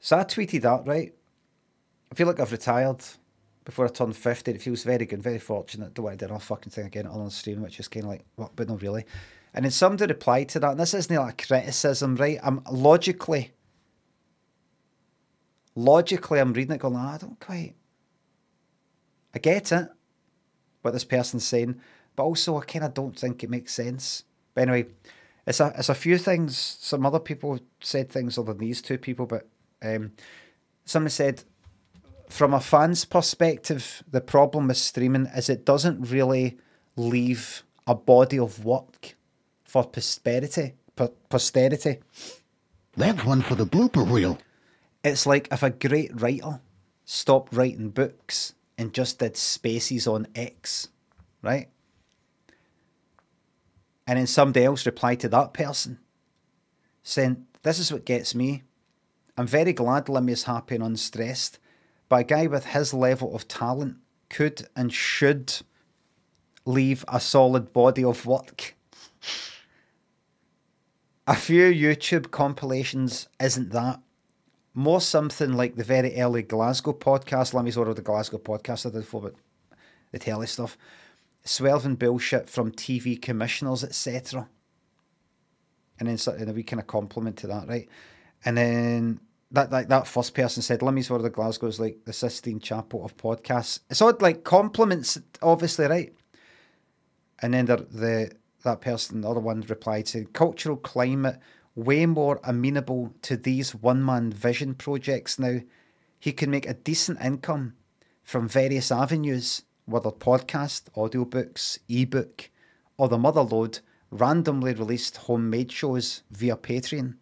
So I tweeted that, right? I feel like I've retired before I turn 50. It feels very good, very fortunate. Don't want to do another fucking thing again on stream, which is kind of like, what, but not really. And then somebody replied to that, and this isn't like a criticism, right? I'm logically, logically, I'm reading it going, ah, I don't quite, I get it, what this person's saying, but also I kind of don't think it makes sense. But anyway, it's a, it's a few things. Some other people said things other than these two people, but um, somebody said, from a fan's perspective, the problem with streaming is it doesn't really leave a body of work for prosperity. posterity. That's one for the blooper reel. It's like if a great writer stopped writing books and just did spaces on X, right? And then somebody else replied to that person saying, This is what gets me. I'm very glad Limmy is happy and unstressed but a guy with his level of talent could and should leave a solid body of work. A few YouTube compilations isn't that. More something like the very early Glasgow podcast. Sort of the Glasgow podcast I did for but the telly stuff. Swerving bullshit from TV commissioners, etc. And then of a wee kind of compliment to that, right? And then that like that first person said Limmy's one of the Glasgow's like the Sistine Chapel of podcasts. It's odd like compliments, obviously, right? And then the, the that person, the other one replied saying cultural climate way more amenable to these one man vision projects now. He can make a decent income from various avenues, whether podcast, audiobooks, ebook, or the mother load randomly released homemade shows via Patreon.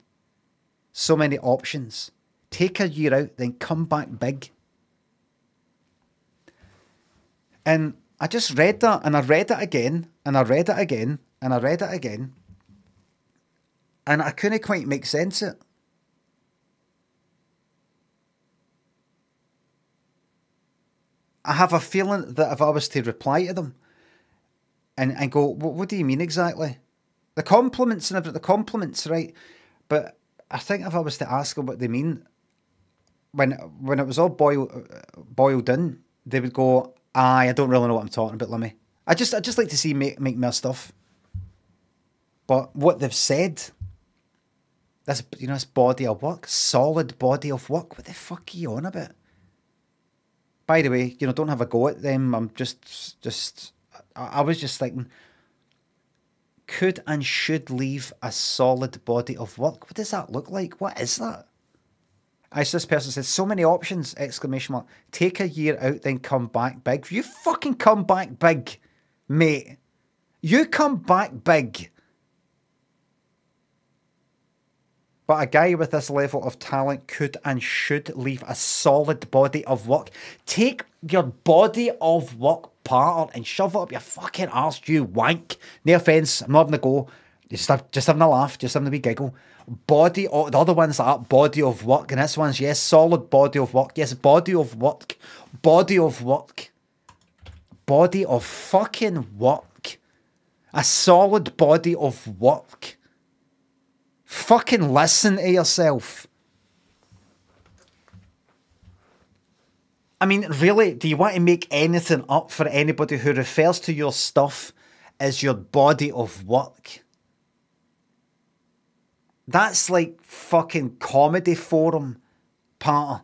So many options take a year out, then come back big. And I just read that and I read it again and I read it again and I read it again. And I couldn't quite make sense of it. I have a feeling that if I was to reply to them and, and go, what, what do you mean exactly? The compliments and the compliments, right? But I think if I was to ask them what they mean, when when it was all boiled boiled in, they would go, "Aye, I don't really know what I'm talking about, Limmy. I just I just like to see make make more stuff." But what they've said, this you know, this body of work, solid body of work. What the fuck are you on about? By the way, you know, don't have a go at them. I'm just just I, I was just thinking could and should leave a solid body of work. What does that look like? What is that? As this person says, so many options! Exclamation mark. Take a year out, then come back big. You fucking come back big, mate. You come back big. But a guy with this level of talent could and should leave a solid body of work. Take your body of work part and shove it up your fucking arse, you wank. No offence, I'm not having a go. Just, have, just having a laugh, just having a wee giggle body of the other ones that body of work, and this one's yes, solid body of work. Yes, body of work. Body of work. Body of fucking work. A solid body of work. Fucking listen to yourself. I mean, really, do you want to make anything up for anybody who refers to your stuff as your body of work? That's like fucking comedy forum part.